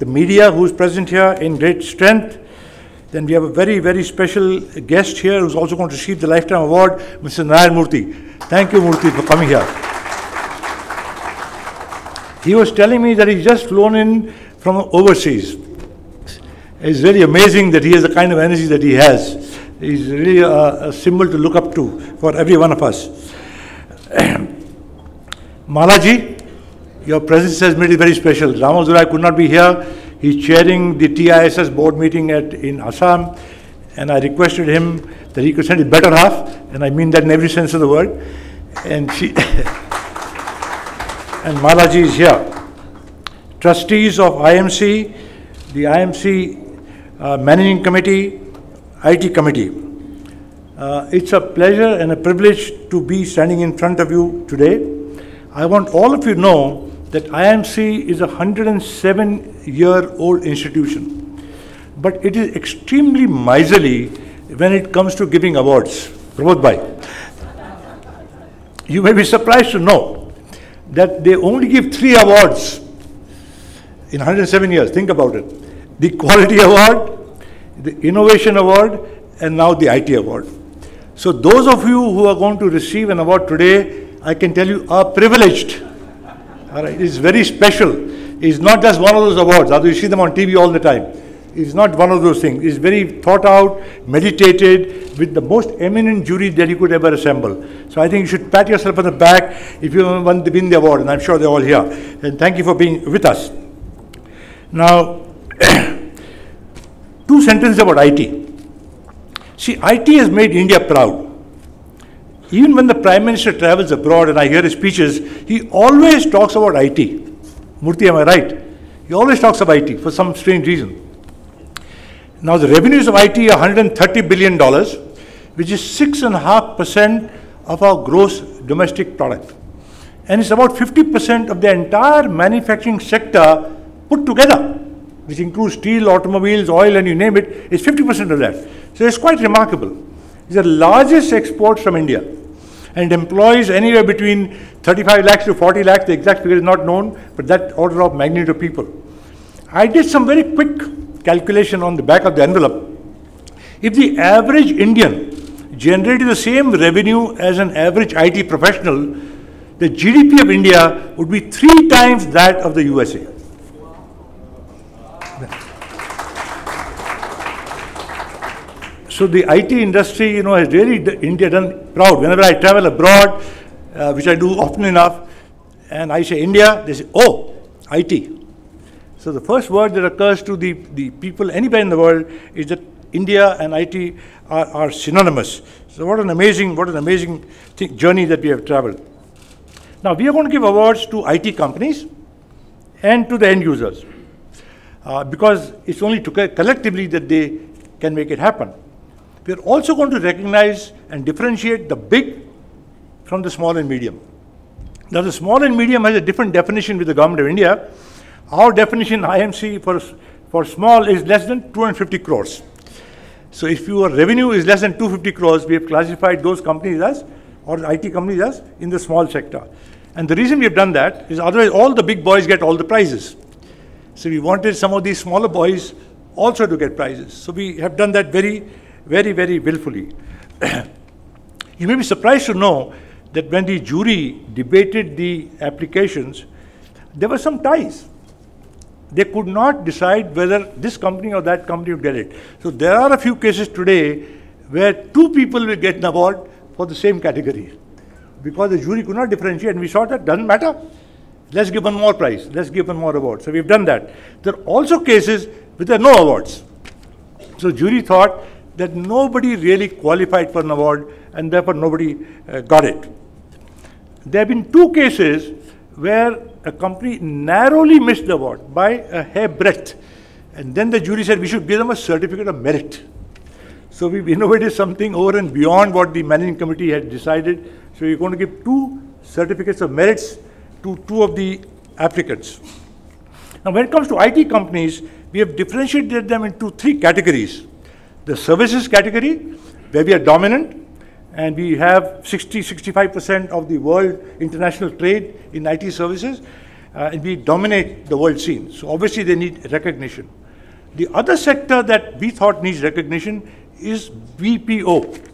the media who's present here in great strength. Then we have a very, very special guest here who's also going to receive the Lifetime Award, Mr. Narayan Murthy. Thank you, Murthy, for coming here. He was telling me that he's just flown in from overseas. It's really amazing that he has the kind of energy that he has. He's really a, a symbol to look up to for every one of us. Malaji, your presence has made it very special. Ramazurai could not be here. He's chairing the TISS board meeting at, in Assam, and I requested him that he could send his better half, and I mean that in every sense of the word. And she, and Malaji is here. Trustees of IMC, the IMC uh, Managing Committee, IT Committee. Uh, it's a pleasure and a privilege to be standing in front of you today. I want all of you to know that IMC is a 107 year old institution, but it is extremely miserly when it comes to giving awards. Pramod Bhai. You may be surprised to know that they only give three awards in 107 years. Think about it the Quality Award, the Innovation Award, and now the IT Award. So, those of you who are going to receive an award today, I can tell you are privileged all right, it's very special. It's not just one of those awards, although you see them on TV all the time. It's not one of those things. It's very thought out, meditated, with the most eminent jury that you could ever assemble. So I think you should pat yourself on the back if you want to win the award, and I'm sure they're all here. And thank you for being with us. Now, two sentences about IT. See, IT has made India proud. Even when the Prime Minister travels abroad and I hear his speeches, he always talks about IT. Murthy, am I right? He always talks about IT for some strange reason. Now, the revenues of IT are $130 billion, which is 6.5% of our gross domestic product. And it's about 50% of the entire manufacturing sector put together, which includes steel, automobiles, oil, and you name it, it's 50% of that. So it's quite remarkable. It's the largest exports from India and employs anywhere between 35 lakhs to 40 lakhs, the exact figure is not known, but that order of magnitude of people. I did some very quick calculation on the back of the envelope. If the average Indian generated the same revenue as an average IT professional, the GDP of India would be three times that of the USA. So the IT industry, you know, has really India done proud. Whenever I travel abroad, uh, which I do often enough, and I say India, they say, oh, IT. So the first word that occurs to the, the people anywhere in the world is that India and IT are, are synonymous. So what an amazing, what an amazing journey that we have traveled. Now we are going to give awards to IT companies and to the end users. Uh, because it's only to collectively that they can make it happen. We are also going to recognize and differentiate the big from the small and medium. Now, the small and medium has a different definition with the government of India. Our definition, IMC, for, for small is less than 250 crores. So, if your revenue is less than 250 crores, we have classified those companies as, or IT companies as, in the small sector. And the reason we have done that is otherwise all the big boys get all the prizes. So, we wanted some of these smaller boys also to get prizes. So, we have done that very very, very willfully. you may be surprised to know that when the jury debated the applications, there were some ties. They could not decide whether this company or that company would get it. So there are a few cases today where two people will get an award for the same category because the jury could not differentiate and we saw that doesn't matter. Let's give one more prize. Let's give one more award. So we've done that. There are also cases where there are no awards. So jury thought that nobody really qualified for an award and therefore nobody uh, got it. There have been two cases where a company narrowly missed the award by a hair breadth. And then the jury said we should give them a certificate of merit. So we've innovated something over and beyond what the managing committee had decided. So we're going to give two certificates of merits to two of the applicants. Now when it comes to IT companies, we have differentiated them into three categories the services category, where we are dominant, and we have 60 65% of the world international trade in IT services. uh, and we dominate the world scene. So obviously they need recognition. The other sector that we thought needs recognition is BPO.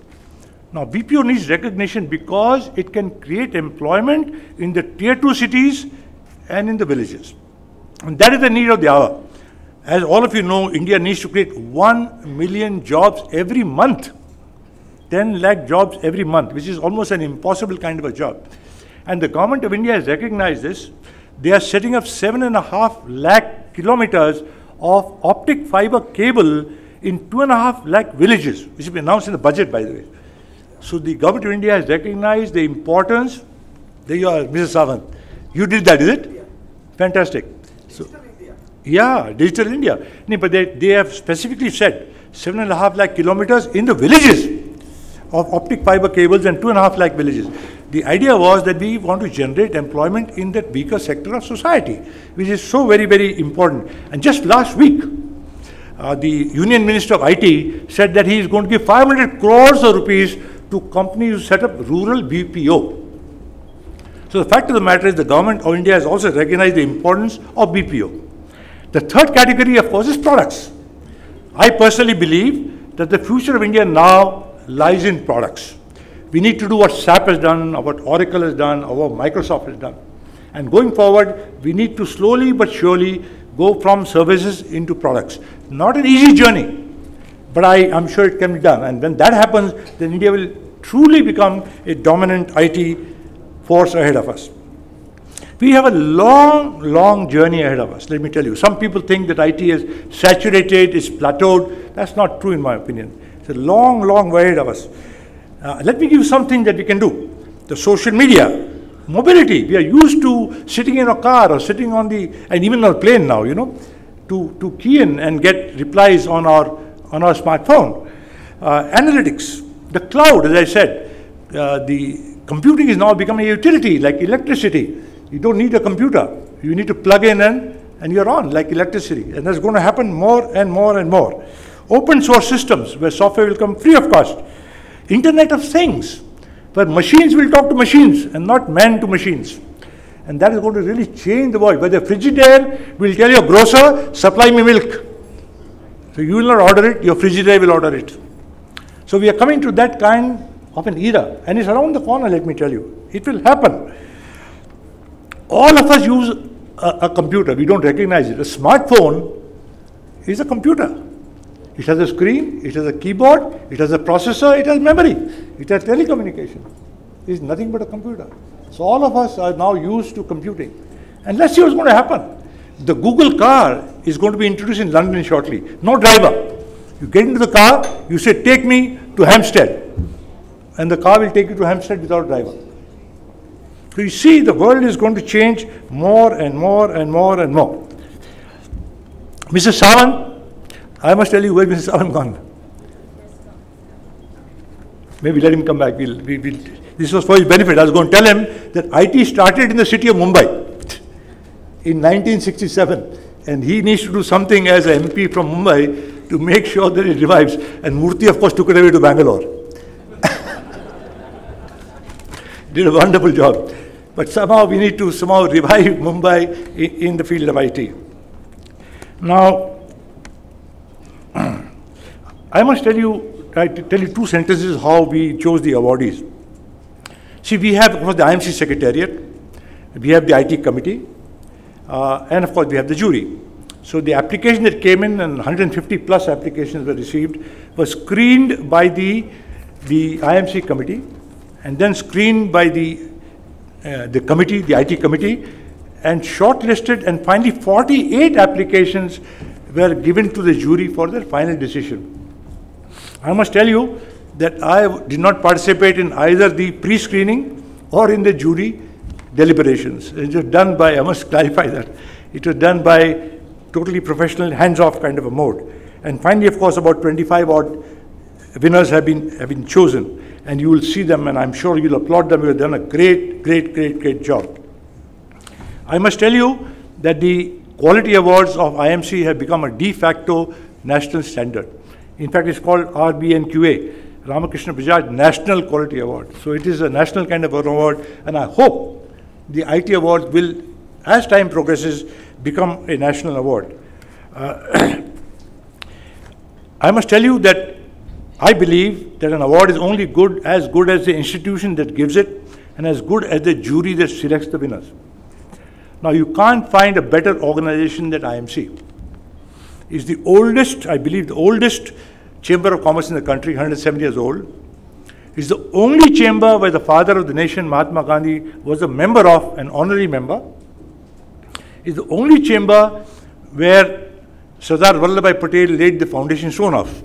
Now, BPO needs recognition because it can create employment in the tier two cities and in the villages. And that is the need of the hour. As all of you know, India needs to create 1 million jobs every month. 10 lakh jobs every month, which is almost an impossible kind of a job. And the government of India has recognized this. They are setting up seven and a half lakh kilometers of optic fiber cable in two and a half lakh villages, which has been announced in the budget, by the way. So the government of India has recognized the importance. There you are, Mrs. Sawant. You did that, is it? Yeah. Fantastic. So. Yeah, Digital India. No, but they, they have specifically said seven and a half lakh kilometers in the villages of optic fiber cables and two and a half lakh villages. The idea was that we want to generate employment in that weaker sector of society, which is so very, very important. And just last week, uh, the Union Minister of IT said that he is going to give 500 crores of rupees to companies who set up rural BPO. So the fact of the matter is the government of India has also recognized the importance of BPO. The third category, of course, is products. I personally believe that the future of India now lies in products. We need to do what SAP has done, or what Oracle has done, or what Microsoft has done. And going forward, we need to slowly but surely go from services into products. Not an easy journey, but I am sure it can be done. And when that happens, then India will truly become a dominant IT force ahead of us. We have a long, long journey ahead of us, let me tell you. Some people think that IT is saturated, is plateaued. That's not true, in my opinion. It's a long, long way ahead of us. Uh, let me give you something that we can do. The social media, mobility. We are used to sitting in a car or sitting on the, and even on a plane now, you know, to, to key in and get replies on our, on our smartphone. Uh, analytics, the cloud, as I said, uh, the computing is now becoming a utility like electricity. You don't need a computer. You need to plug in and, and you're on like electricity. And that's going to happen more and more and more. Open source systems where software will come free of cost. Internet of Things, where machines will talk to machines and not man to machines. And that is going to really change the world. Where the Frigidaire will tell your grocer, supply me milk. So you will not order it, your Frigidaire will order it. So we are coming to that kind of an era. And it's around the corner, let me tell you. It will happen. All of us use a, a computer. We don't recognize it. A smartphone is a computer. It has a screen, it has a keyboard, it has a processor, it has memory, it has telecommunication. It is nothing but a computer. So all of us are now used to computing. And let's see what's going to happen. The Google car is going to be introduced in London shortly. No driver. You get into the car, you say, take me to Hampstead. And the car will take you to Hampstead without driver. So you see, the world is going to change more and more and more and more. Mrs. Sawant, I must tell you where Mrs. Sawant gone. Maybe let him come back. We'll, we, will this was for his benefit. I was going to tell him that IT started in the city of Mumbai in 1967, and he needs to do something as an MP from Mumbai to make sure that it revives. And Murthy, of course, took it away to Bangalore. Did a wonderful job. But somehow we need to somehow revive Mumbai in, in the field of IT. Now, I must tell you, I tell you two sentences how we chose the awardees. See, we have, of course, the IMC Secretariat, we have the IT committee, uh, and of course, we have the jury. So the application that came in, and 150 plus applications were received, was screened by the, the IMC committee, and then screened by the, uh, the committee, the IT committee, and shortlisted, and finally 48 applications were given to the jury for their final decision. I must tell you that I did not participate in either the pre-screening or in the jury deliberations. It was done by, I must clarify that, it was done by totally professional, hands-off kind of a mode. And finally, of course, about 25 odd winners have been, have been chosen. And you will see them, and I'm sure you'll applaud them. You've done a great, great, great, great job. I must tell you that the quality awards of IMC have become a de facto national standard. In fact, it's called RBNQA, Ramakrishna Bajaj National Quality Award. So it is a national kind of an award, and I hope the IT award will as time progresses, become a national award. Uh, I must tell you that I believe that an award is only good as good as the institution that gives it and as good as the jury that selects the winners. Now, you can't find a better organization than IMC. It's the oldest, I believe, the oldest chamber of commerce in the country, 107 years old. It's the only chamber where the father of the nation, Mahatma Gandhi, was a member of, an honorary member. It's the only chamber where Sardar Vallabhbhai Patel laid the foundation stone of.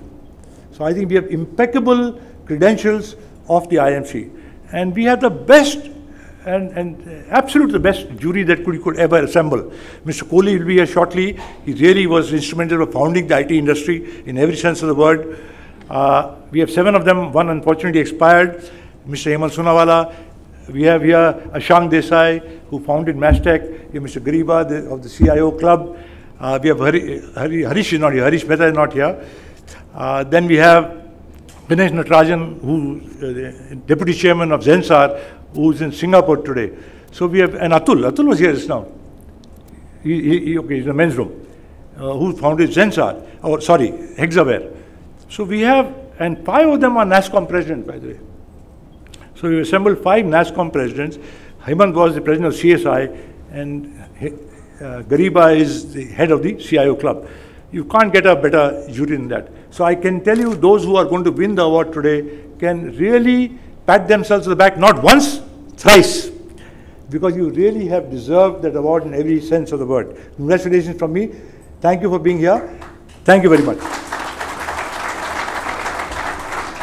So I think we have impeccable credentials of the IMC. And we have the best and, and absolutely the best jury that could, could ever assemble. Mr. Kohli will be here shortly. He really was instrumental of founding the IT industry in every sense of the word. Uh, we have seven of them. One unfortunately expired. Mr. Hemant Sonawala. We have here Ashank Desai, who founded Mastek. Have Mr. Gariba the, of the CIO Club. Uh, we have Hari, Hari, Harish is not here. Harish Mehta is not here. Uh, then we have Dinesh Natarajan, who uh, deputy chairman of Zensar, who's in Singapore today. So we have, and Atul, Atul was here just now. He, he, he okay, he's in the men's room. Uh, who founded Zensar, or sorry, Hexaware. So we have, and five of them are NASSCOM presidents, by the way. So we assembled five NASSCOM presidents. Hemant was the president of CSI, and uh, Gariba is the head of the CIO club. You can't get a better jury than that. So I can tell you those who are going to win the award today can really pat themselves on the back not once, thrice. Because you really have deserved that award in every sense of the word. Congratulations from me. Thank you for being here. Thank you very much.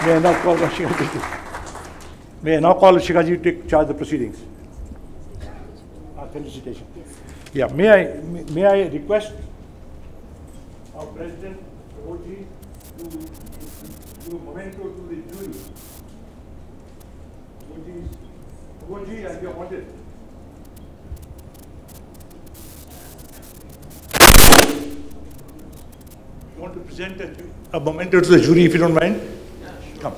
May I now call Shikaji May I now call Shikaji to take charge of the proceedings? Our ah, felicitation. Yeah, may I, may I request our President, Oji, to do a memento to the jury. Oji, you are wanted. You want to present a, a memento to the jury, if you don't mind? Come.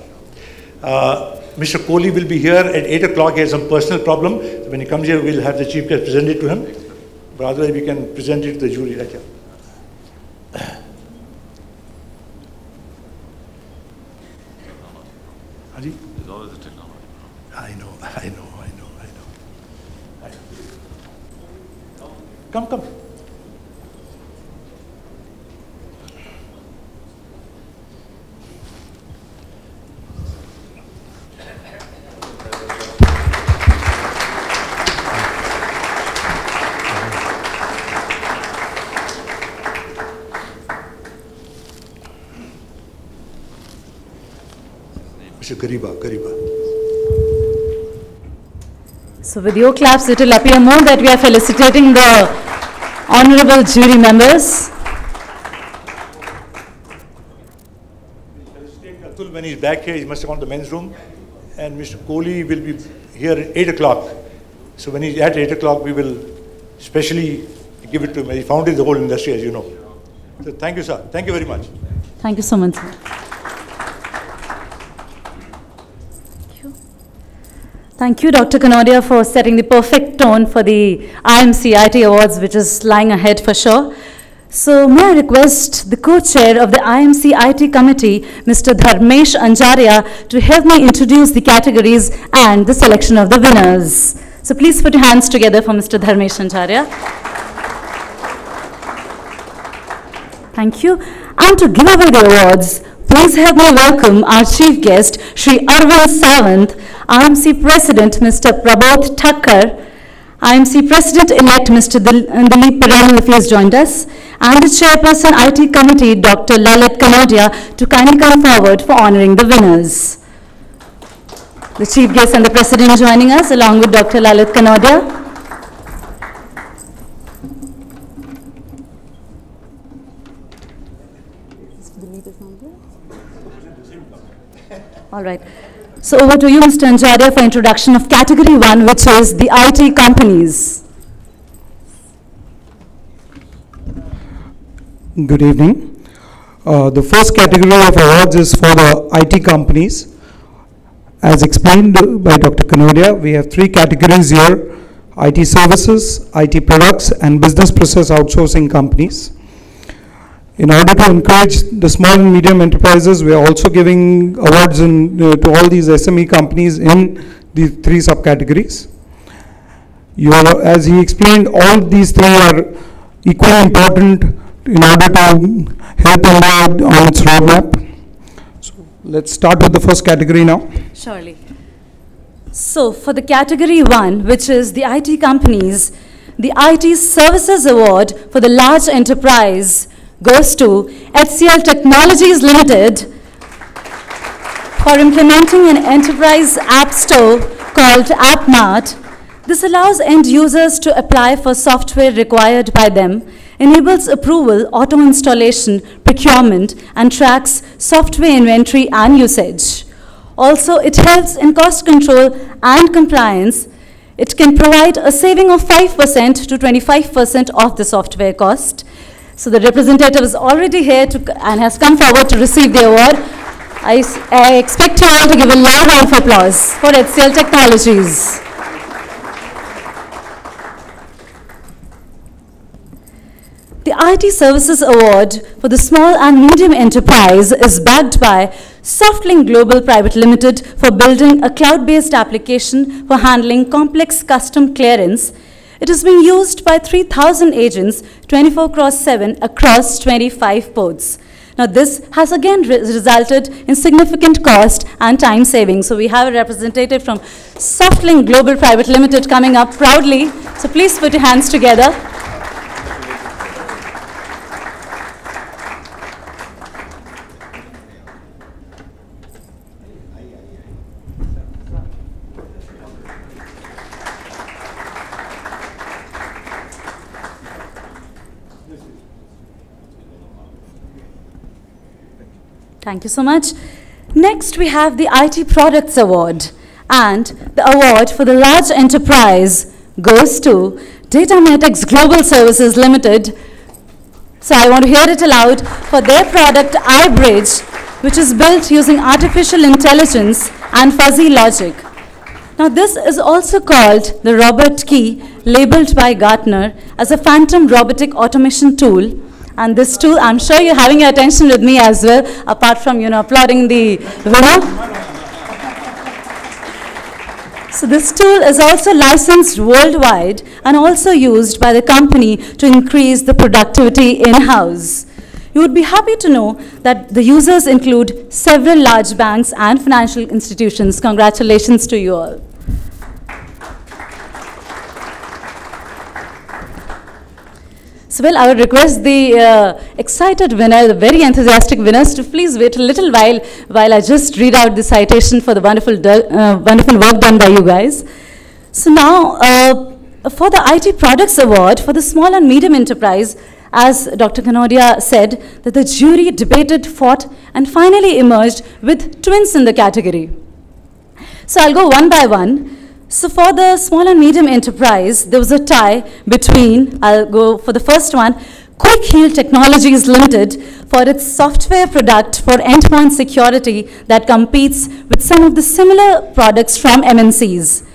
Uh, Mr. Kohli will be here at 8 o'clock. He has some personal problem. When he comes here, we'll have the chief guest present it to him. But otherwise, we can present it to the jury here. Haji? There's always a technology. I know, I know, I know, I know. I know. Come, come. Mr. Gariba, Gariba. So with your claps, it will appear more that we are felicitating the honorable jury members. Felicitate Atul when he's back here, he must have gone to the men's room. And Mr. Kohli will be here at 8 o'clock. So when he's at 8 o'clock, we will specially give it to him. He founded the whole industry, as you know. So thank you, sir. Thank you very much. Thank you so much. sir. Thank you. Thank you, Dr. Kanodia, for setting the perfect tone for the IMC IT Awards, which is lying ahead for sure. So, may I request the co-chair of the IMC IT Committee, Mr. Dharmesh Anjaria, to help me introduce the categories and the selection of the winners. So, please put your hands together for Mr. Dharmesh Anjaria. Thank you. And to give away the awards, please help me welcome our chief guest, Sri Arvind Sawant, IMC President, Mr. Prabodh Thakkar, IMC President-elect, Mr. Uh, Dilip Pirani, if he has joined us, and the Chairperson IT Committee, Dr. Lalit Kanodia, to kindly come forward for honoring the winners. The chief guest and the president joining us, along with Dr. Lalit Kanodia. All right. So over to you, Mr. Anjaria, for introduction of category one, which is the IT companies. Good evening. Uh, The first category of awards is for the IT companies. As explained by Dr. Kanodia, we have three categories here. IT services, IT products, and business process outsourcing companies. In order to encourage the small and medium enterprises, we are also giving awards in, uh, to all these SME companies in the three subcategories. You as he explained, all these three are equally important in order to help India on its roadmap. So let's start with the first category now. Surely. So, for the category one, which is the IT companies, the IT Services Award for the large enterprise goes to HCL Technologies Limited for implementing an enterprise app store called AppMart. This allows end users to apply for software required by them, enables approval, auto installation, procurement, and tracks software inventory and usage. Also, it helps in cost control and compliance. It can provide a saving of 5% to 25% of the software cost. So the representative is already here to, and has come forward to receive the award. I, I expect you all to give a loud round of applause for HCL Technologies. The IT Services Award for the Small and Medium Enterprise is backed by Softlink Global Private Limited for building a cloud-based application for handling complex custom clearance. It is being used by 3,000 agents 24 cross 7 across 25 ports. Now this has again re resulted in significant cost and time saving. So we have a representative from Softlink Global Private Limited coming up proudly. So please put your hands together. Thank you so much. Next, we have the IT Products Award. And the award for the large enterprise goes to Datamatics Global Services Limited. So I want to hear it aloud for their product iBridge, which is built using artificial intelligence and fuzzy logic. Now, this is also called the Robert Key, labeled by Gartner as a phantom robotic automation tool and this tool, I'm sure you're having your attention with me as well, apart from, you know, applauding the winner. So this tool is also licensed worldwide and also used by the company to increase the productivity in-house. You would be happy to know that the users include several large banks and financial institutions. Congratulations to you all. So, well, I would request the uh, excited winner, the very enthusiastic winners, to please wait a little while while I just read out the citation for the wonderful, uh, wonderful work done by you guys. So now, uh, for the IT Products Award for the small and medium enterprise, as Dr. Kanodia said, that the jury debated, fought, and finally emerged with twins in the category. So I'll go one by one. So for the small and medium enterprise, there was a tie between, I'll go for the first one, Quick Heal Technologies Limited for its software product for endpoint security that competes with some of the similar products from MNCs.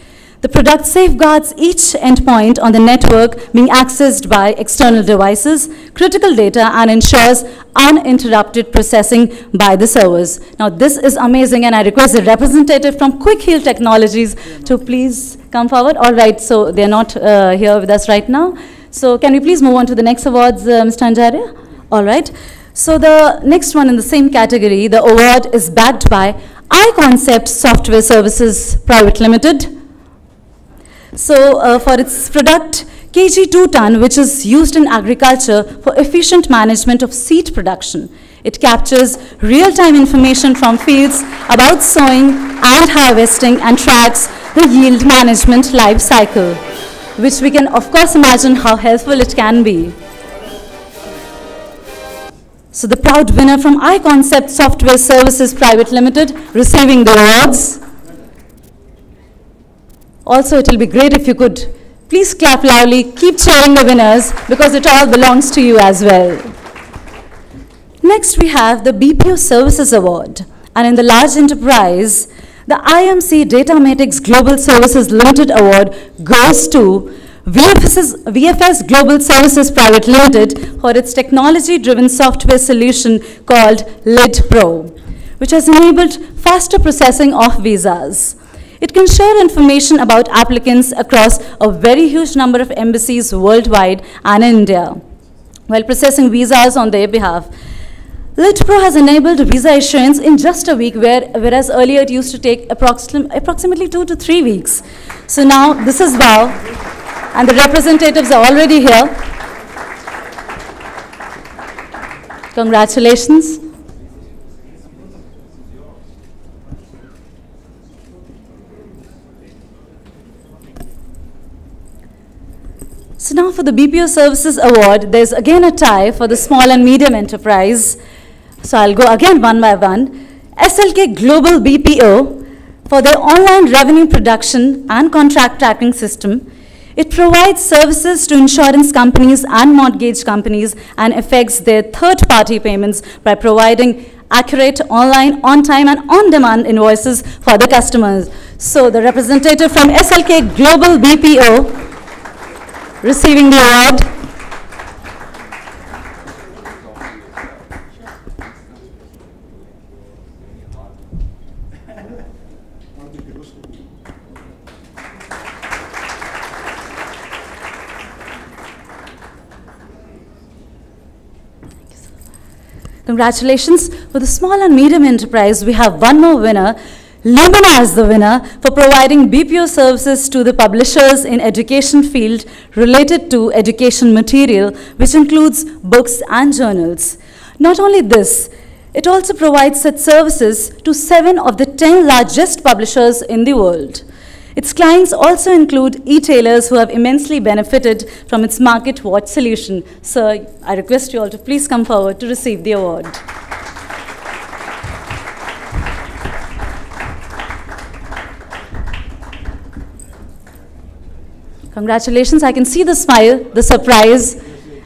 The product safeguards each endpoint on the network being accessed by external devices, critical data, and ensures uninterrupted processing by the servers. Now, this is amazing, and I request a representative from Quick Heal Technologies to please come forward. All right, so they're not uh, here with us right now. So, can we please move on to the next awards, uh, Mr. Anjaria? All right. So, the next one in the same category, the award is backed by iConcept Software Services Private Limited. So uh, for its product, KG2 ton, which is used in agriculture for efficient management of seed production. It captures real-time information from fields about sowing and harvesting and tracks the yield management life cycle, which we can of course imagine how helpful it can be. So the proud winner from iConcept Software Services Private Limited receiving the awards. Also, it will be great if you could please clap loudly, keep cheering the winners because it all belongs to you as well. Next, we have the BPO Services Award. And in the large enterprise, The IMC Datamatics Global Services Limited Award goes to VFS, VFS Global Services Private Limited for its technology-driven software solution called LID Pro, which has enabled faster processing of visas. It can share information about applicants across a very huge number of embassies worldwide and in India while processing visas on their behalf. LitPro has enabled visa issuance in just a week, where, whereas earlier it used to take approxim approximately two to three weeks. So now this is wow, and the representatives are already here. Congratulations. So now for the BPO Services Award, there's again a tie for the small and medium enterprise. So I'll go again one by one. SLK Global BPO for their online revenue production and contract tracking system. It provides services to insurance companies and mortgage companies and affects their third-party payments by providing accurate online, on-time and on-demand invoices for the customers. So the representative from SLK Global BPO receiving the award. Congratulations. For the small and medium enterprise, we have one more winner. Lumina is the winner for providing BPO services to the publishers in education field related to education material, which includes books and journals. Not only this, it also provides such services to seven of the 10 largest publishers in the world. Its clients also include e-tailers who have immensely benefited from its Market Watch solution. Sir, I request you all to please come forward to receive the award. Congratulations. I can see the smile, the surprise,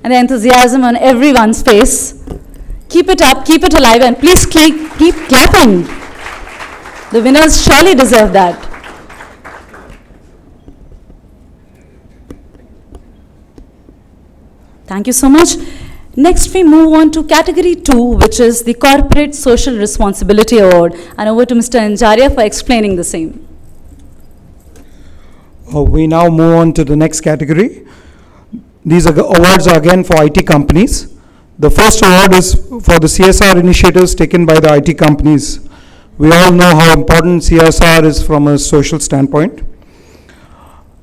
and the enthusiasm on everyone's face. Keep it up, keep it alive, and please keep, keep clapping. The winners surely deserve that. Thank you so much. Next, we move on to category two, which is the Corporate Social Responsibility Award. And over to Mr. Anjaria for explaining the same. Uh, we now move on to the next category. These are awards are again for IT companies. The first award is for the CSR initiatives taken by the IT companies. We all know how important CSR is from a social standpoint.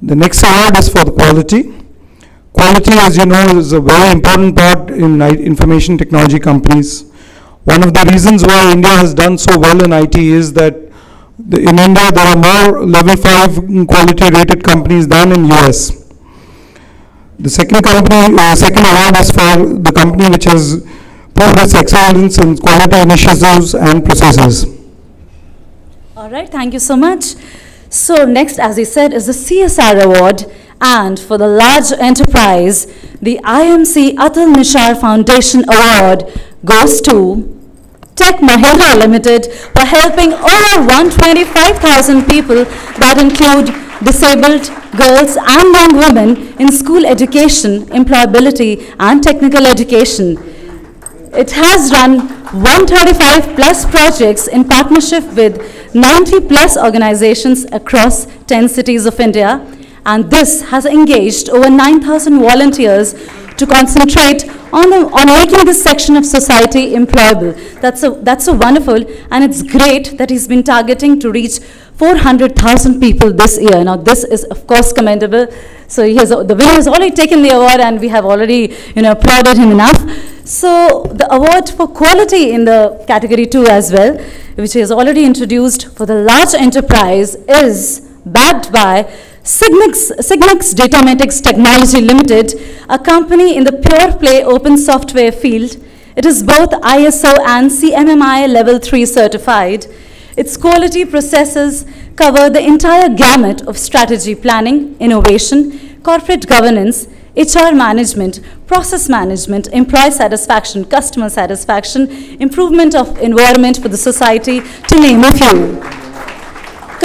The next award is for the quality. Quality, as you know, is a very important part in information technology companies. One of the reasons why India has done so well in IT is that the, in India there are more level 5 quality rated companies than in US. The second company, uh, second award is for the company which has proved its excellence in quality initiatives and processes. All right, thank you so much. So next, as I said, is the CSR award. And for the large enterprise, the IMC Atul Nishar Foundation Award goes to Tech Mahindra Limited for helping over 125,000 people that include disabled girls and young women in school education, employability, and technical education. It has run 135 plus projects in partnership with 90 plus organizations across 10 cities of India, and this has engaged over 9,000 volunteers to concentrate on, the, on making this section of society employable. That's a, that's a wonderful, and it's great that he's been targeting to reach 400,000 people this year. Now, this is, of course, commendable. So he has, the winner has already taken the award, and we have already, you know, applauded him enough. So the award for quality in the category two as well, which he has already introduced for the large enterprise, is backed by CIGNEX, CIGNEX Datamatics Technology Limited, a company in the pure play open software field. It is both ISO and CMMI Level 3 certified. Its quality processes cover the entire gamut of strategy planning, innovation, corporate governance, HR management, process management, employee satisfaction, customer satisfaction, improvement of environment for the society, to name a few.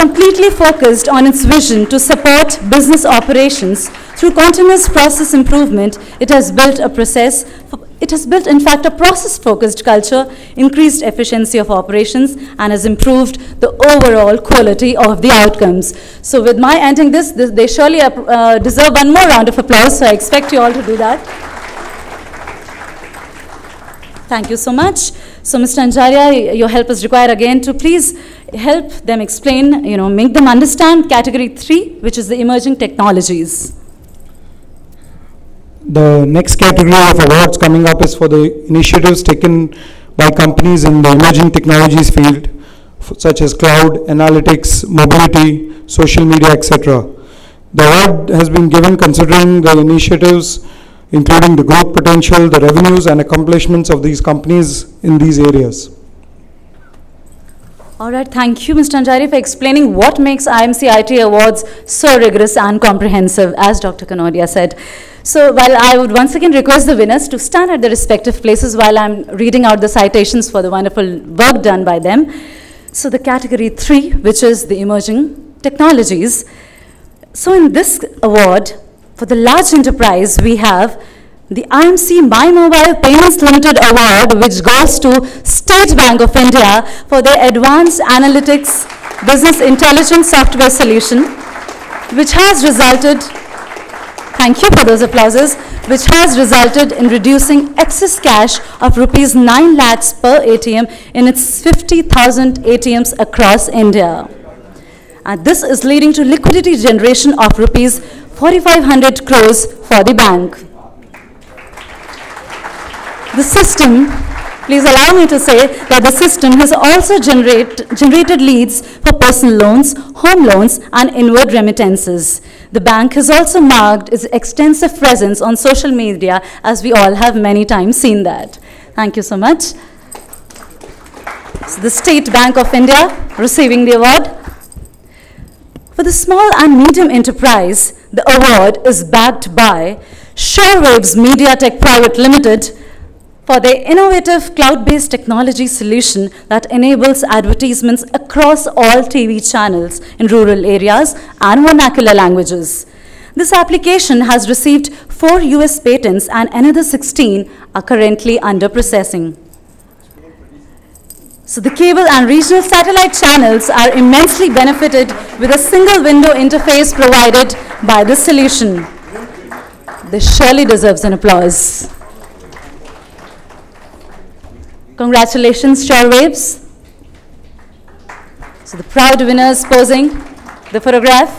Completely focused on its vision to support business operations through continuous process improvement, it has built a process, it has built, in fact, a process-focused culture, increased efficiency of operations, and has improved the overall quality of the outcomes. So with my ending this, this they surely uh, deserve one more round of applause, so I expect you all to do that. Thank you so much. So Mr. Anjaria, your help is required again to please help them explain, you know, make them understand category three, which is the emerging technologies. The next category of awards coming up is for the initiatives taken by companies in the emerging technologies field, such as cloud, analytics, mobility, social media, etc. The award has been given considering the initiatives including the growth potential, the revenues and accomplishments of these companies in these areas. All right, thank you, Mr. Anjari, for explaining what makes IMC IT Awards so rigorous and comprehensive, as Dr. Kanodia said. So, while I would once again request the winners to stand at their respective places while I'm reading out the citations for the wonderful work done by them. So, the category three, which is the emerging technologies. So, in this award, for the large enterprise, we have the IMC My Mobile Payments Limited Award, which goes to State Bank of India for their advanced analytics business intelligence software solution, which has resulted, thank you for those applauses, which has resulted in reducing excess cash of rupees 9 lakhs per ATM in its 50,000 ATMs across India. And this is leading to liquidity generation of rupees 4,500 crores for the bank. The system, please allow me to say that the system has also generate, generated leads for personal loans, home loans, and inward remittances. The bank has also marked its extensive presence on social media, as we all have many times seen that. Thank you so much. So the State Bank of India receiving the award. For the small and medium enterprise, the award is backed by Shorewaves Media Tech Private Limited, for their innovative cloud-based technology solution that enables advertisements across all TV channels in rural areas and vernacular languages. This application has received four US patents and another 16 are currently under processing. So the cable and regional satellite channels are immensely benefited with a single window interface provided by this solution. This surely deserves an applause. Congratulations, Shorewaves. So the proud winners posing the photograph.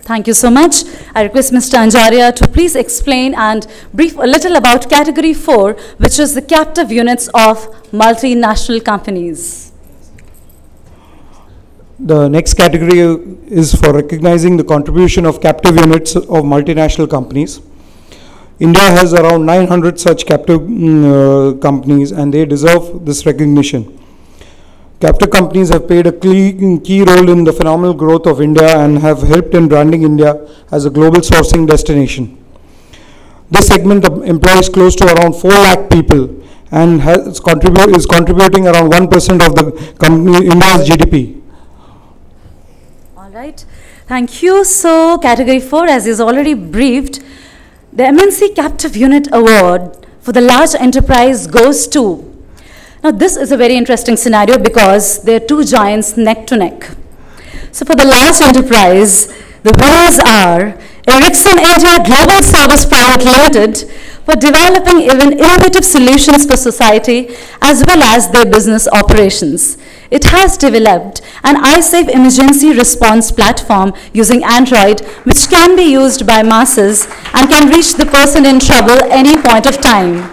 Thank you so much. I request Mr. Anjaria to please explain and brief a little about category four, which is the captive units of multinational companies. The next category is for recognizing the contribution of captive units of multinational companies. India has around 900 such captive mm, uh, companies and they deserve this recognition. Captive companies have played a key, role in the phenomenal growth of India and have helped in branding India as a global sourcing destination. This segment employs close to around 4 lakh people and has contribute, is contributing around 1% of the company, India's GDP right. Thank you. So category four, as is already briefed, the MNC Captive Unit Award for the large enterprise goes to. Now this is a very interesting scenario because there are two giants neck to neck. So for the large enterprise, the winners are Ericsson India Global Service Private Limited for developing even innovative solutions for society as well as their business operations. It has developed an iSafe emergency response platform using Android, which can be used by masses and can reach the person in trouble any point of time.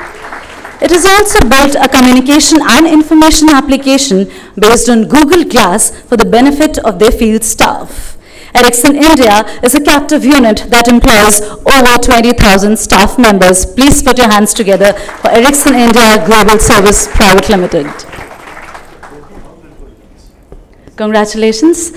It has also built a communication and information application based on Google Glass for the benefit of their field staff. Ericsson India is a captive unit that employs over 20,000 staff members. Please put your hands together for Ericsson India Global Service Private Limited. Congratulations.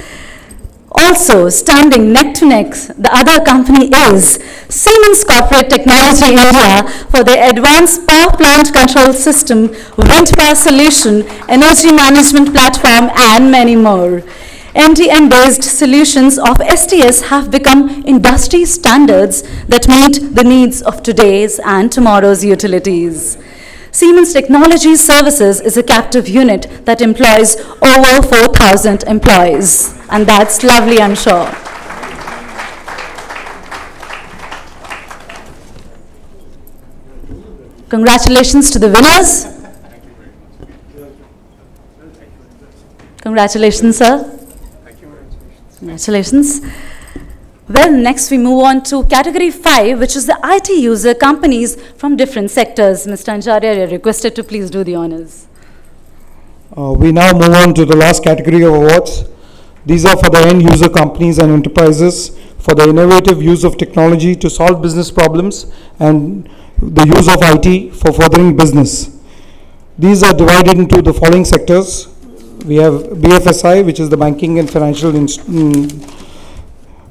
Also, standing neck to neck, the other company is Siemens Corporate Technology India for their advanced power plant control system, wind power solution, energy management platform, and many more. NDM-based solutions of STS have become industry standards that meet the needs of today's and tomorrow's utilities. Siemens Technology Services is a captive unit that employs over 4,000 employees. And that's lovely, I'm sure. Congratulations to the winners. Congratulations, sir. Congratulations. Well, next we move on to category five, which is the IT user companies from different sectors. Mr. Anjarya, you're requested to please do the honors. Uh, we now move on to the last category of awards. These are for the end user companies and enterprises for the innovative use of technology to solve business problems and the use of IT for furthering business. These are divided into the following sectors. We have BFSI, which is the banking and financial, mm,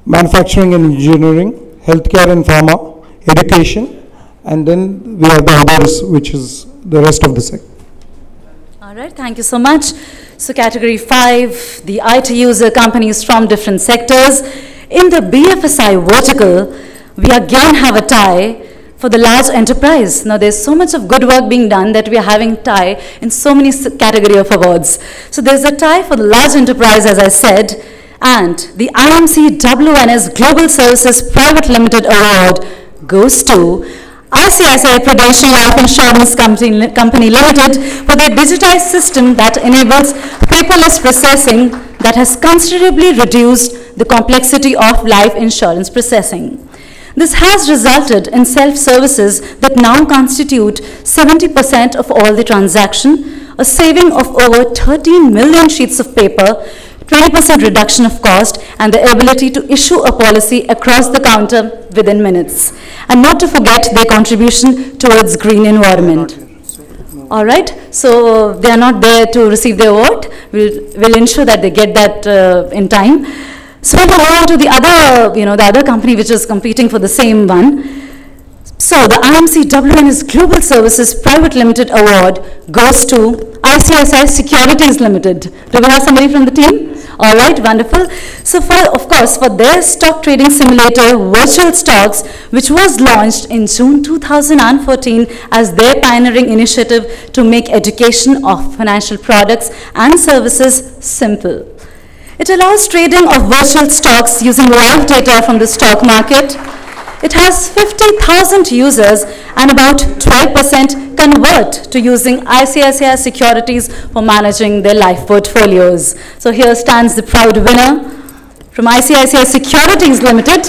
manufacturing and engineering, healthcare and pharma, education, and then we have the others, which is the rest of the sector. All right, thank you so much. So category five, the IT user companies from different sectors. In the BFSI vertical, we again have a tie for the large enterprise. Now there's so much of good work being done that we are having tie in so many category of awards. So there's a tie for the large enterprise, as I said, and the IMC WNS Global Services Private Limited Award goes to ICICI Prudential Life Insurance Company, Company Limited for their digitized system that enables paperless processing that has considerably reduced the complexity of life insurance processing. This has resulted in self-services that now constitute 70% of all the transaction, a saving of over 13 million sheets of paper, 20% reduction of cost, and the ability to issue a policy across the counter within minutes. And not to forget their contribution towards green environment. All right, so they are not there to receive the award. We'll, we'll ensure that they get that uh, in time. So we'll move on to the other, you know, the other company which is competing for the same one. So the IMC WNS Global Services Private Limited Award goes to ICICI Securities Limited. Do we have somebody from the team? All right, wonderful. So for, of course, for their stock trading simulator, Virtual Stocks, which was launched in June 2014 as their pioneering initiative to make education of financial products and services simple. It allows trading of virtual stocks using live data from the stock market. It has 50,000 users and about 12% convert to using ICICI securities for managing their life portfolios. So here stands the proud winner from ICICI Securities Limited.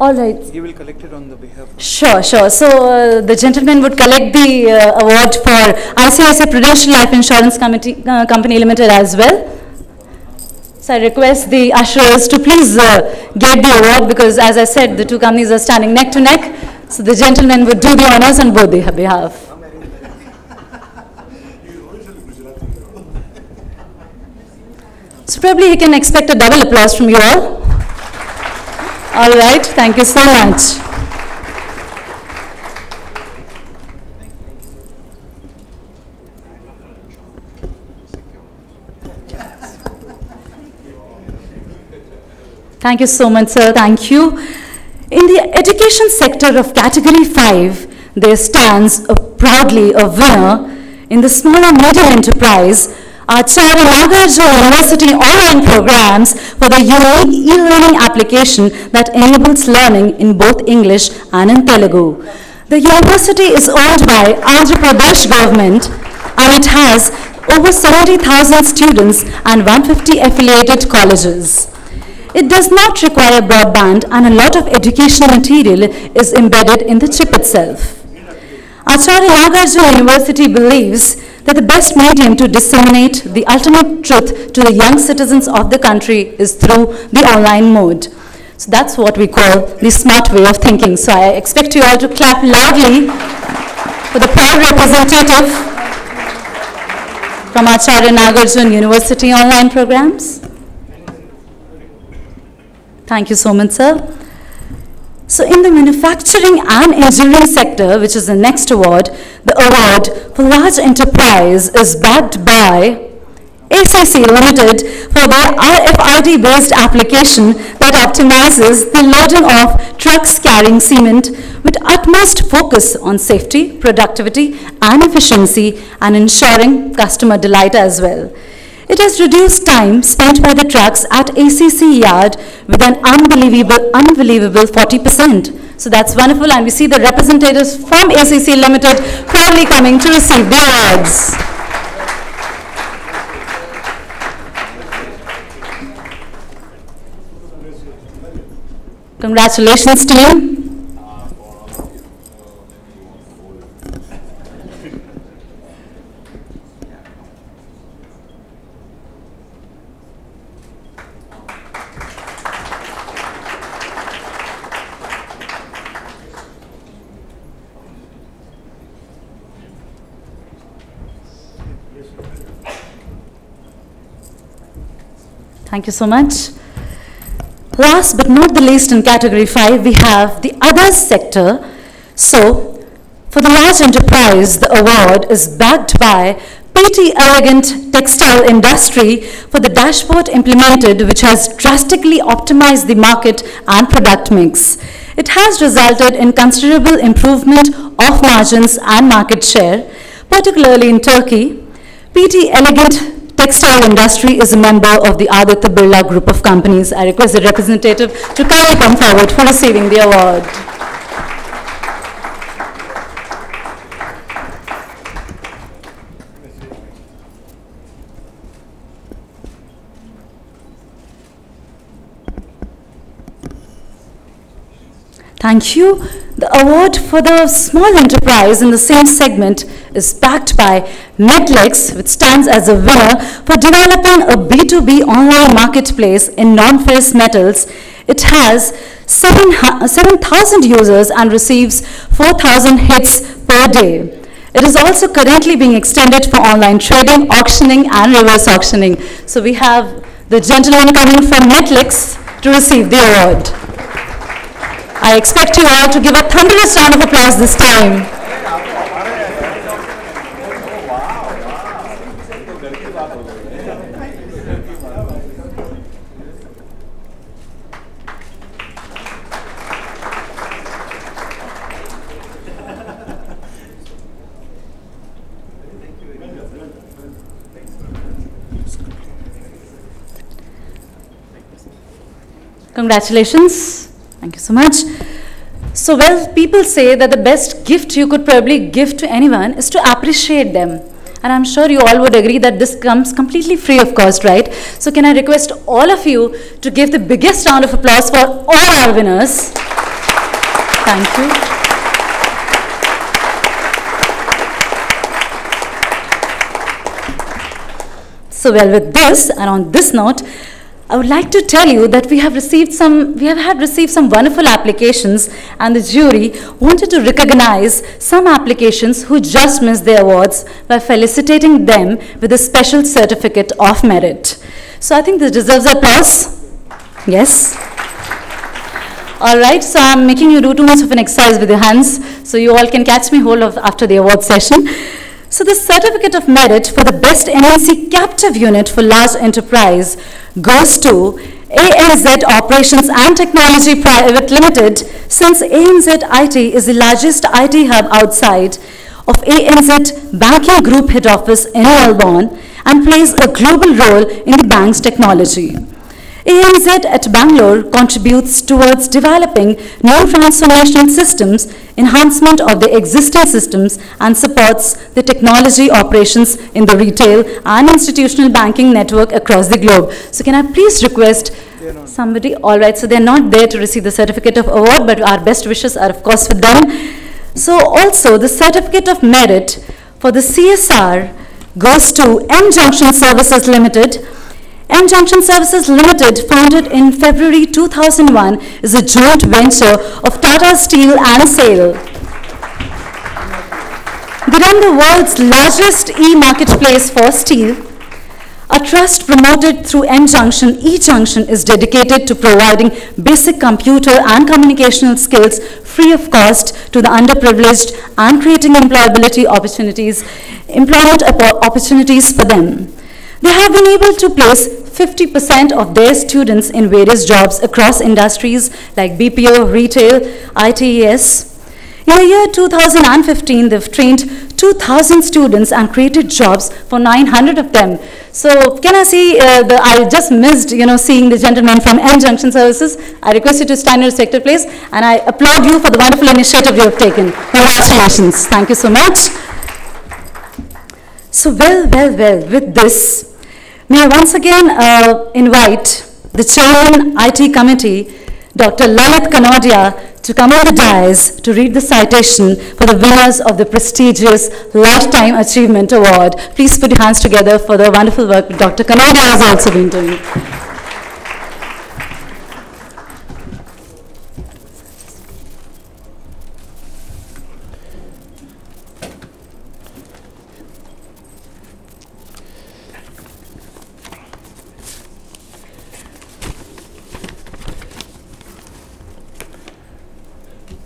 All right. He will collect it on the behalf of Sure, sure. So uh, the gentleman would collect the uh, award for ICICI Prudential Life Insurance Committee, uh, Company Limited as well. So I request the ushers to please uh, get the award because as I said, the two companies are standing neck to neck. So the gentleman would do the honors on both their behalf. So probably he can expect a double applause from you all. All right, thank you so much. Thank you so much, sir. Thank you. In the education sector of category 5, there stands a proudly a winner in the small and medium enterprise, Acharya Nagarjuna University online programs for the unique e-learning application that enables learning in both English and in Telugu. The university is owned by Andhra Pradesh government and it has over 70,000 students and 150 affiliated colleges. It does not require broadband and a lot of educational material is embedded in the chip itself. Acharya Nagarjuna University believes that the best medium to disseminate the ultimate truth to the young citizens of the country is through the online mode. So that's what we call the smart way of thinking. So I expect you all to clap loudly for the proud representative from Acharya Nagarjun University online programs. Thank you so much, sir. So in the manufacturing and engineering sector, which is the next award, the award for large enterprise is backed by ACC Limited for their RFID-based application that optimizes the loading of trucks carrying cement with utmost focus on safety, productivity, and efficiency, and ensuring customer delight as well. It has reduced time spent by the trucks at ACC yard with an unbelievable, unbelievable 40%. So that's wonderful, and we see the representatives from ACC Limited proudly coming to receive the awards. Congratulations team. Thank you so much. Last but not the least in category 5, we have the others sector. So, for the large enterprise, the award is backed by PT Elegant Textile Industry for the dashboard implemented which has drastically optimized the market and product mix. It has resulted in considerable improvement of margins and market share, particularly in Turkey. PT Elegant textile industry is a member of the Aditya Birla group of companies. I request the representative to kindly come forward for receiving the award. Thank you. The award for the small enterprise in the same segment is backed by Medlex, which stands as a winner for developing a B2B online marketplace in non-ferrous metals. It has 7,000 users and receives 4,000 hits per day. It is also currently being extended for online trading, auctioning, and reverse auctioning. So we have the gentleman coming from Medlex to receive the award. I expect you all to give a thunderous round of applause this time. Congratulations. Thank you so much. So, well, people say that the best gift you could probably give to anyone is to appreciate them. And I'm sure you all would agree that this comes completely free of cost, right? So, can I request all of you to give the biggest round of applause for all our winners? Thank you. So, well, with this and on this note, I would like to tell you that we have received some, we have had received some wonderful applications and the jury wanted to recognize some applications who just missed their awards by felicitating them with a special certificate of merit. So I think this deserves applause. Yes? All right, so I'm making you do too much of an exercise with your hands, so you all can catch me hold of after the award session. So the certificate of merit for the best NEC captive unit for large enterprise goes to ANZ Operations and Technology Private Limited since ANZ IT is the largest IT hub outside of ANZ Banking Group head office in Melbourne and plays a global role in the bank's technology. ANZ at Bangalore contributes towards developing new transformational systems, enhancement of the existing systems, and supports the technology operations in the retail and institutional banking network across the globe. So can I please request somebody, all right, so they're not there to receive the certificate of award, but our best wishes are of course for them. So also the certificate of merit for the CSR goes to M Junction Services Limited, M Junction Services Limited, founded in February 2001, is a joint venture of Tata Steel and SAIL. They run the world's largest e-marketplace for steel. A trust promoted through M Junction, E Junction is dedicated to providing basic computer and communicational skills free of cost to the underprivileged and creating employability opportunities, employment opportunities for them. They have been able to place 50% of their students in various jobs across industries like BPO, retail, ITES. In the year 2015, they've trained 2,000 students and created jobs for 900 of them. So can I see, uh, the, I just missed, you know, seeing the gentleman from M Junction Services. I request you to stand in your sector, please, and I applaud you for the wonderful initiative you have taken. Congratulations. Thank you so much. So well, well, well, with this, may I once again uh, invite the Chairman IT Committee, Dr. Lalit Kanodia, to come on the dais to read the citation for the winners of the prestigious Lifetime Achievement Award. Please put your hands together for the wonderful work Dr. Kanodia has also been doing.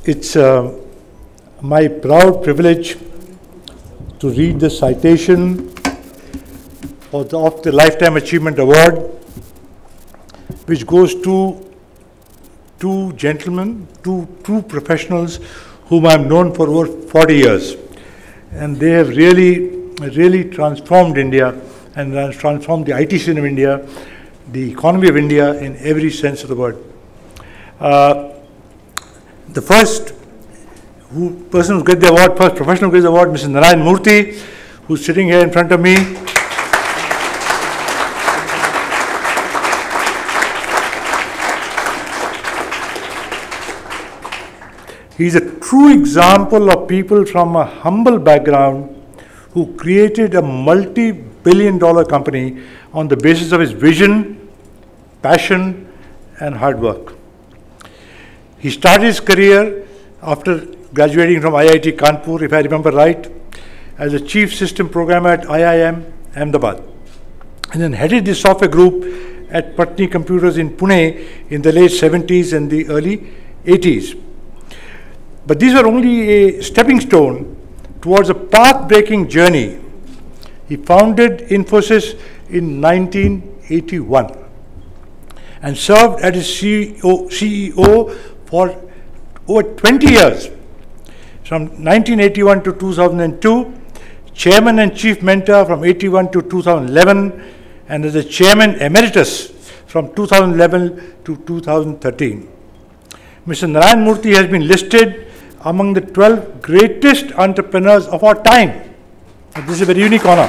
It's uh, my proud privilege to read the citation of the, of the Lifetime Achievement Award, which goes to two gentlemen, two true professionals whom I've known for over 40 years. And they have really, really transformed India and transformed the IT scene of India, the economy of India in every sense of the word. Uh, the first who, person who gets the award, first professional who gets the award, Mrs. Narayan Murthy, who's sitting here in front of me. He's a true example of people from a humble background who created a multi billion dollar company on the basis of his vision, passion, and hard work. He started his career after graduating from IIT Kanpur, if I remember right, as a chief system programmer at IIM Ahmedabad, and then headed the software group at Patni Computers in Pune in the late 70s and the early 80s. But these were only a stepping stone towards a path breaking journey. He founded Infosys in 1981 and served as CEO, CEO for over 20 years. From 1981 to 2002, chairman and chief mentor from 81 to 2011, and as a chairman emeritus from 2011 to 2013. Mr. Narayan Murthy has been listed among the 12 greatest entrepreneurs of our time. This is a very unique honor.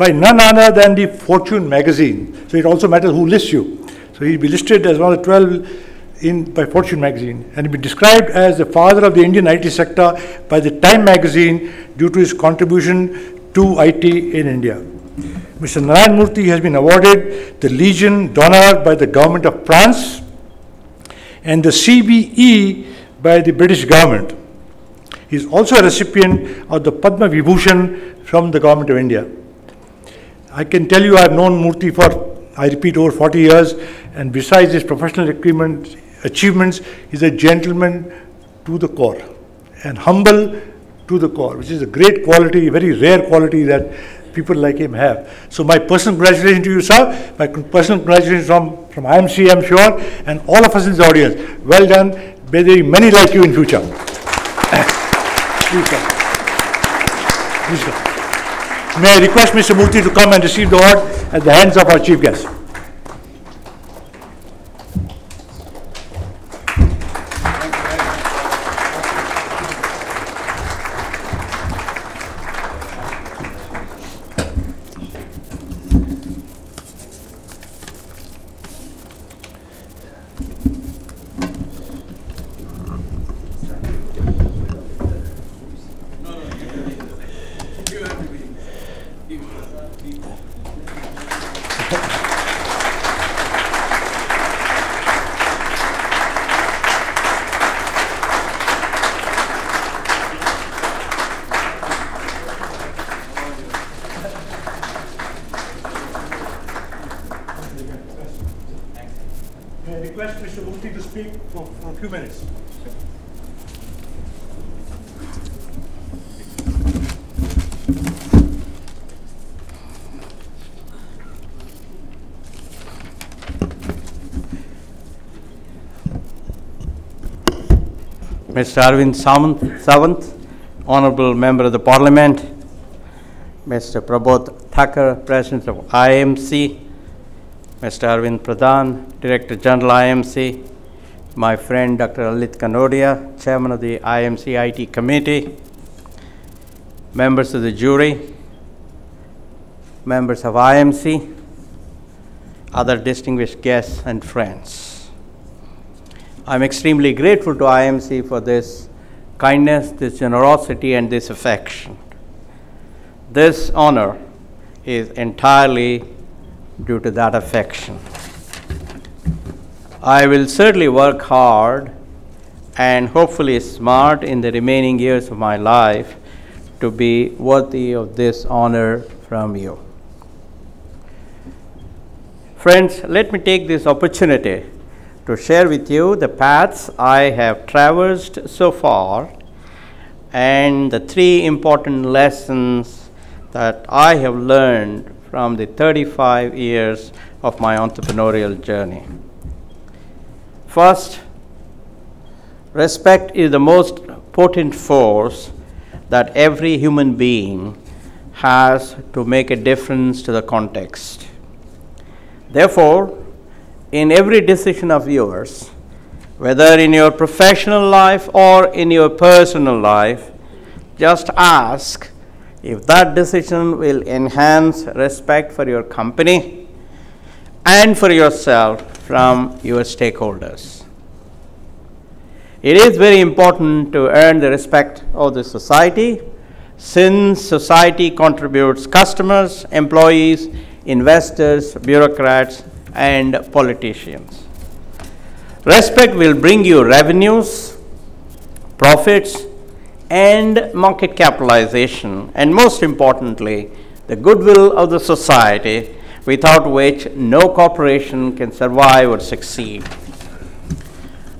By none other than the Fortune magazine. So it also matters who lists you. So he'll be listed as one of the 12 in, by Fortune magazine and be described as the father of the Indian IT sector by the Time magazine due to his contribution to IT in India. Mr. Narayan Murthy has been awarded the Legion d'Honneur by the government of France and the CBE by the British government. He is also a recipient of the Padma Vibhushan from the government of India. I can tell you I have known Murthy for, I repeat, over 40 years, and besides his professional achievements, he's a gentleman to the core and humble to the core, which is a great quality, very rare quality that people like him have. So my personal congratulations to you, sir. My personal congratulations from, from IMC, I'm sure, and all of us in the audience. Well done. May there be many like you in future. Please come. Please come. May I request Mr. Murthy to come and receive the award at the hands of our chief guest. Mr. Arvind Samant, Sawant, Honorable Member of the Parliament, Mr. Prabodh Thakur, President of IMC, Mr. Arvind Pradhan, Director General IMC, my friend Dr. Lalit Kanodia, Chairman of the IMC IT Committee, members of the jury, members of IMC, other distinguished guests and friends. I'm extremely grateful to IMC for this kindness, this generosity, and this affection. This honor is entirely due to that affection. I will certainly work hard and hopefully smart in the remaining years of my life to be worthy of this honor from you. Friends, let me take this opportunity to share with you the paths I have traversed so far and the three important lessons that I have learned from the 35 years of my entrepreneurial journey. First, respect is the most potent force that every human being has to make a difference to the context. Therefore, in every decision of yours, whether in your professional life or in your personal life, just ask if that decision will enhance respect for your company and for yourself from your stakeholders. It is very important to earn the respect of the society since society contributes customers, employees, investors, bureaucrats, and politicians. Respect will bring you revenues, profits, and market capitalization, and most importantly, the goodwill of the society, without which no corporation can survive or succeed.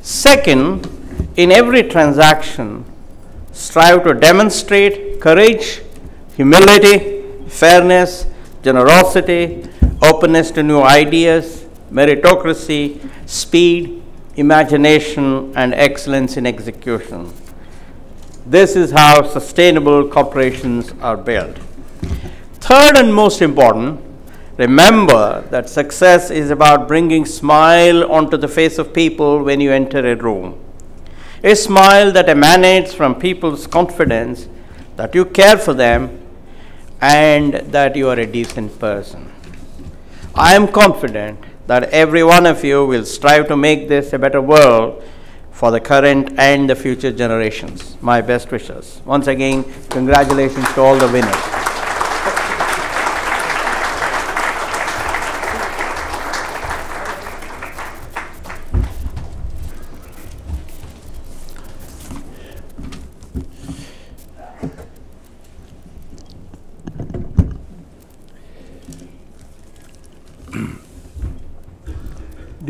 Second, in every transaction, strive to demonstrate courage, humility, fairness, generosity, openness to new ideas, meritocracy, speed, imagination, and excellence in execution. This is how sustainable corporations are built. Third and most important, remember that success is about bringing smile onto the face of people when you enter a room. A smile that emanates from people's confidence that you care for them and that you are a decent person. I am confident that every one of you will strive to make this a better world for the current and the future generations. My best wishes. Once again, congratulations to all the winners.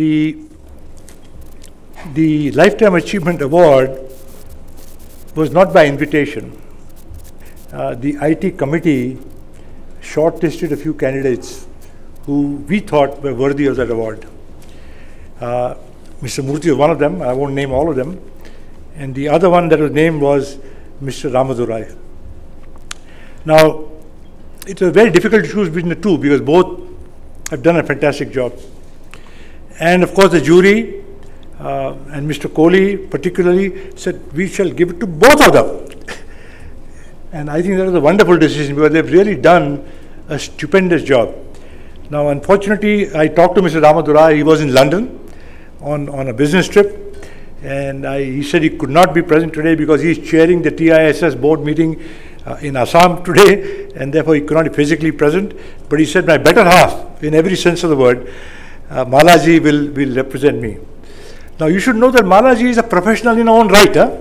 The, the Lifetime Achievement Award was not by invitation. Uh, the IT committee shortlisted a few candidates who we thought were worthy of that award. Uh, Mr. Murthy was one of them, I won't name all of them. And the other one that was named was Mr. Ramadorai. Now, it was very difficult to choose between the two because both have done a fantastic job. And of course, the jury uh, and Mr. Kohli particularly said, we shall give it to both of them. and I think that was a wonderful decision because they've really done a stupendous job. Now, unfortunately, I talked to Mr. Ramadorai. He was in London on, on a business trip. And I, he said he could not be present today because he's chairing the TISS board meeting uh, in Assam today, and therefore he could not be physically present. But he said, my better half, in every sense of the word, uh, Malaji will, will represent me. Now, you should know that Malaji is a professional in her own right. Huh?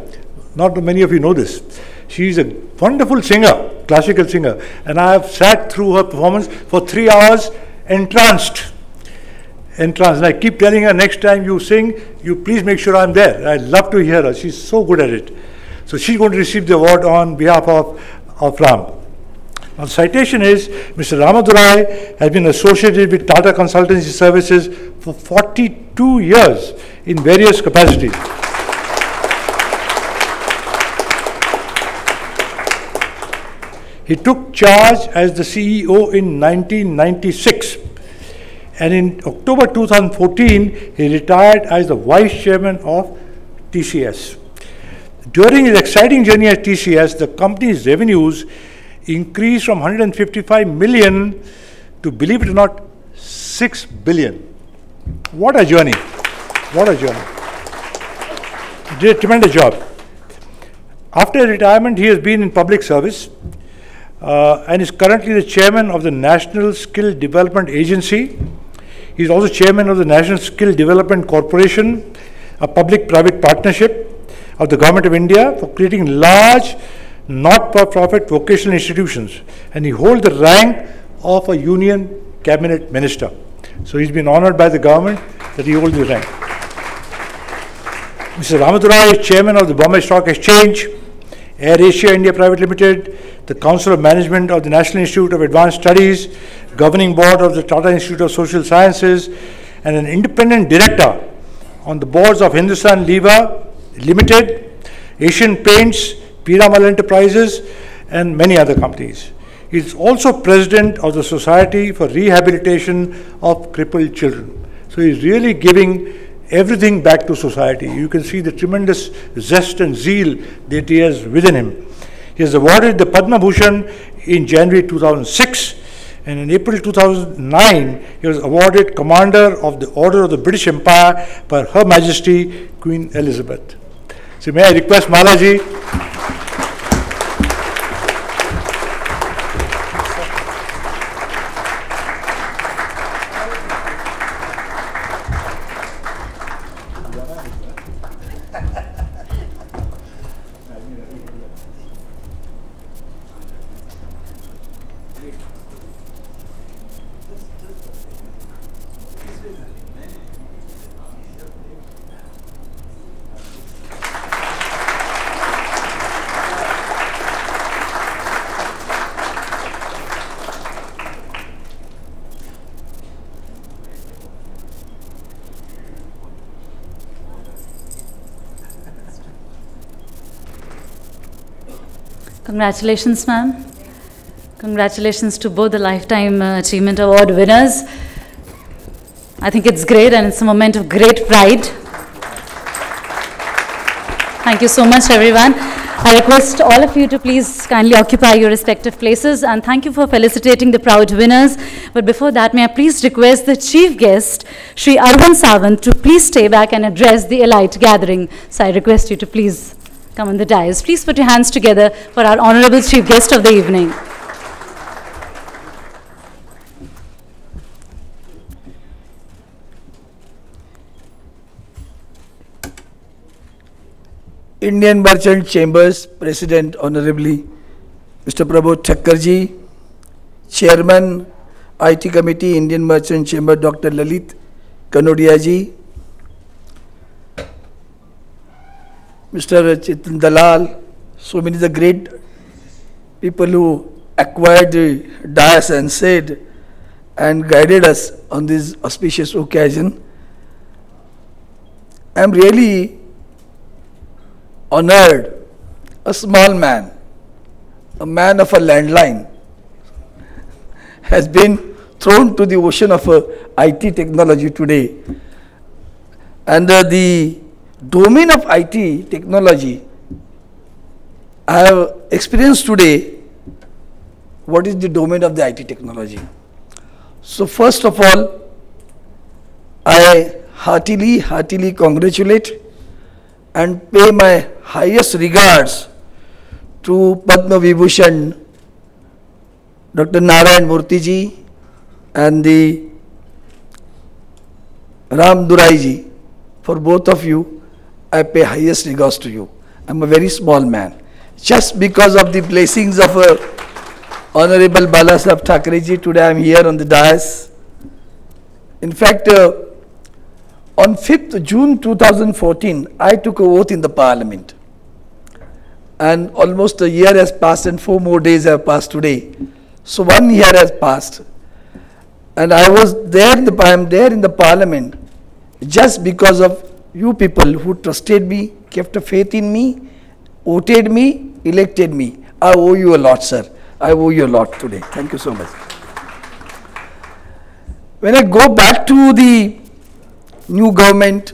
Not many of you know this. She is a wonderful singer, classical singer, and I have sat through her performance for three hours entranced. Entranced. And I keep telling her next time you sing, you please make sure I'm there. I love to hear her. She's so good at it. So she's going to receive the award on behalf of, of Ram. Now, citation is Mr. Ramadorai has been associated with Tata Consultancy Services for 42 years in various capacities. He took charge as the CEO in 1996 and in October 2014 he retired as the vice chairman of TCS. During his exciting journey at TCS, the company's revenues increased from 155 million to, believe it or not, 6 billion. What a journey! What a journey. Did a tremendous job. After retirement, he has been in public service uh, and is currently the chairman of the National Skill Development Agency. He is also chairman of the National Skill Development Corporation, a public private partnership of the Government of India for creating large not for profit vocational institutions. And he holds the rank of a union cabinet minister. So he's been honored by the government that he holds the rank. Mr. Ramadorai is chairman of the Bombay Stock Exchange, Air Asia India Private Limited, the Council of Management of the National Institute of Advanced Studies, governing board of the Tata Institute of Social Sciences, and an independent director on the boards of Hindustan Lever Limited, Asian Paints, Piramal Enterprises, and many other companies. He is also president of the Society for Rehabilitation of Crippled Children. So he's really giving everything back to society. You can see the tremendous zest and zeal that he has within him. He was awarded the Padma Bhushan in January 2006 and in April 2009 he was awarded Commander of the Order of the British Empire by Her Majesty Queen Elizabeth. So may I request Malaji Congratulations, ma'am. Congratulations to both the Lifetime uh, Achievement Award winners. I think it's great and it's a moment of great pride. Thank you so much, everyone. I request all of you to please kindly occupy your respective places and thank you for felicitating the proud winners. But before that, may I please request the chief guest, Sri Arvind Sawant, to please stay back and address the elite gathering. So I request you to please come on the dais. Please put your hands together for our honorable chief guest of the evening. Indian Merchant Chambers President Honorably Mr. Prabodh Thakkarji, Chairman IT Committee Indian Merchant Chamber Dr. Lalit Kanodiaji, Mr. Chetan Dalal, so many the great people who acquired the dais and said and guided us on this auspicious occasion. I am really honored a small man, a man of a landline, has been thrown to the ocean of uh, IT technology today. And uh, the domain of IT technology, I have experienced today what is the domain of the IT technology. So first of all, I heartily, heartily congratulate and pay my highest regards to Padma Vibhushan, Dr. Narayan Murthy and the Ram Durai ji. For both of you, I pay highest regards to you. I'm a very small man. Just because of the blessings of uh, Honorable Balasaheb Thackeray ji, today I'm here on the dais. In fact, uh, on 5th June 2014, I took a oath in the parliament. And almost a year has passed and four more days have passed today. So one year has passed. And I was there the, I am there in the parliament just because of you people who trusted me, kept a faith in me, voted me, elected me. I owe you a lot, sir. I owe you a lot today. Thank you so much. When I go back to the new government,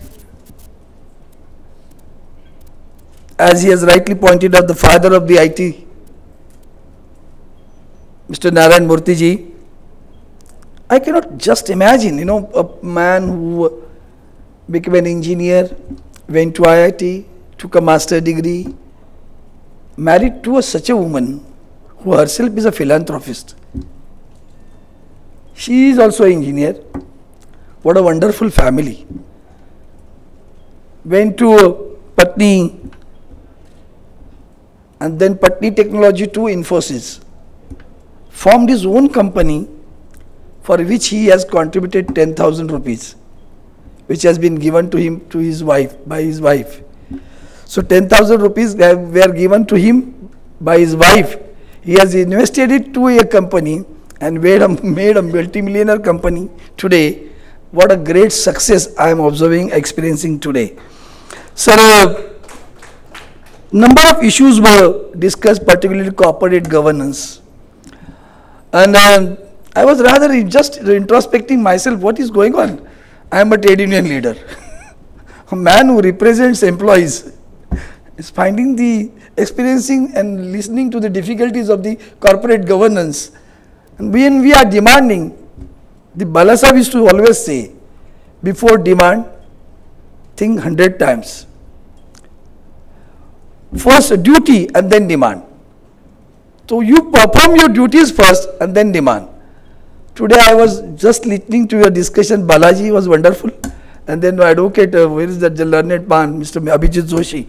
as he has rightly pointed out, the father of the IT, Mr. Narayan Murthy ji, I cannot just imagine, you know, a man who became an engineer, went to IIT, took a master degree, married to a, such a woman who herself is a philanthropist. She is also an engineer. What a wonderful family. Went to Patni and then Patni Technology to Infosys. Formed his own company for which he has contributed 10,000 rupees, which has been given to him to his wife by his wife. So 10,000 rupees were given to him by his wife. He has invested it to a company and made a, made a multimillionaire company today. What a great success I am observing, experiencing today. Sir, uh, number of issues were discussed, particularly corporate governance. And uh, I was rather just introspecting myself, what is going on? I am a trade union leader, a man who represents employees is finding the experiencing and listening to the difficulties of the corporate governance. And when we are demanding, the Balasaheb used to always say, before demand, think hundred times. First duty and then demand. So you perform your duties first and then demand. Today I was just listening to your discussion, Balaji was wonderful. And then advocate, uh, where is that learned man, Mr. Abhijit Joshi.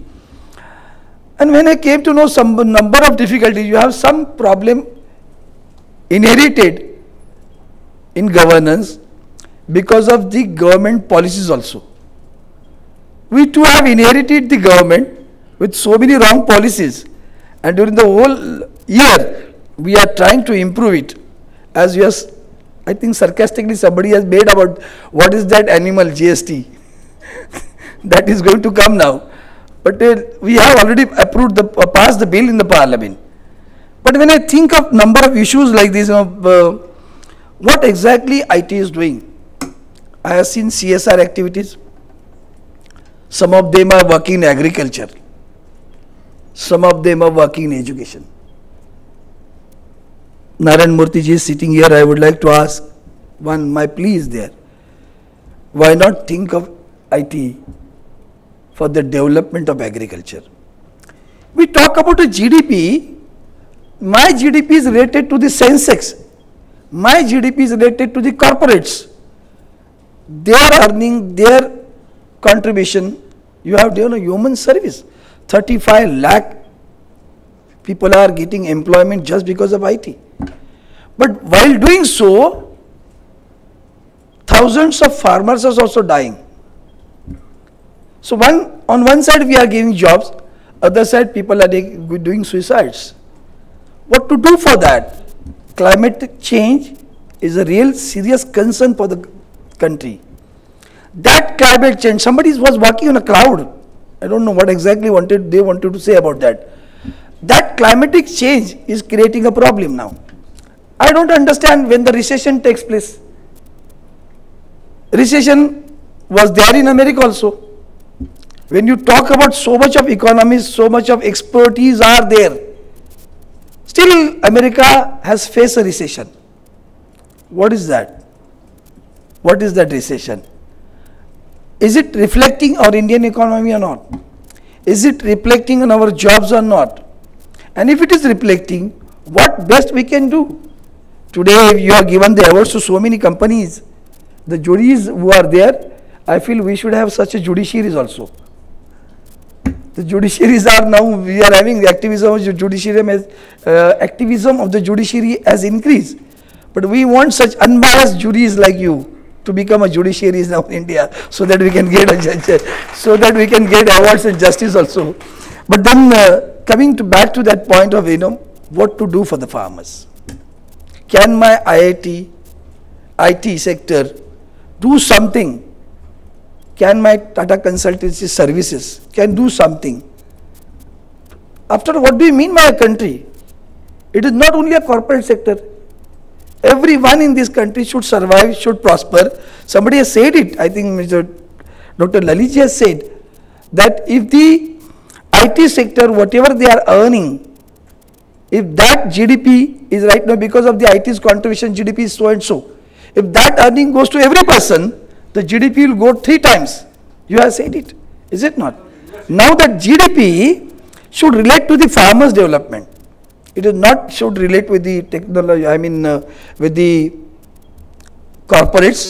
And when I came to know some number of difficulties, you have some problem inherited in governance because of the government policies also. We too have inherited the government with so many wrong policies and during the whole year we are trying to improve it as we are, I think sarcastically somebody has made about what is that animal GST that is going to come now. But uh, we have already approved the uh, passed the bill in the parliament. But when I think of number of issues like this, uh, what exactly IT is doing? I have seen CSR activities. Some of them are working in agriculture. Some of them are working in education. Narayan Murthy ji is sitting here. I would like to ask one, my plea is there. Why not think of IT for the development of agriculture. We talk about a GDP, my GDP is related to the Sensex, my GDP is related to the corporates. They are earning their contribution, you have done a human service. 35 lakh people are getting employment just because of IT. But while doing so, thousands of farmers are also dying. So one, on one side we are giving jobs, other side people are doing suicides. What to do for that? Climate change is a real serious concern for the country. That climate change, somebody was working on a cloud. I don't know what exactly wanted they wanted to say about that. That climatic change is creating a problem now. I don't understand when the recession takes place. Recession was there in America also. When you talk about so much of economies, so much of expertise are there. Still, America has faced a recession. What is that? What is that recession? Is it reflecting our Indian economy or not? Is it reflecting on our jobs or not? And if it is reflecting, what best we can do? Today, you are given the awards to so many companies. The juries who are there, I feel we should have such a judiciaries also the judiciaries are now we are having the activism of the judiciary as uh, activism of the judiciary has increased but we want such unbiased juries like you to become a judiciary now in India, so that we can get a judge, so that we can get awards and justice also. But then uh, coming to back to that point of you know what to do for the farmers. Can my IIT, IT sector do something? Can my Tata Consultancy Services can do something? After what do you mean by a country? It is not only a corporate sector. Everyone in this country should survive, should prosper. Somebody has said it, I think Mr. Dr. Lalitji has said, that if the IT sector, whatever they are earning, if that GDP is right now because of the IT's contribution, GDP is so and so. If that earning goes to every person, the GDP will go three times. You have said it, is it not? Now that GDP should relate to the farmers' development. It is not should relate with the technology, I mean, uh, with the corporates.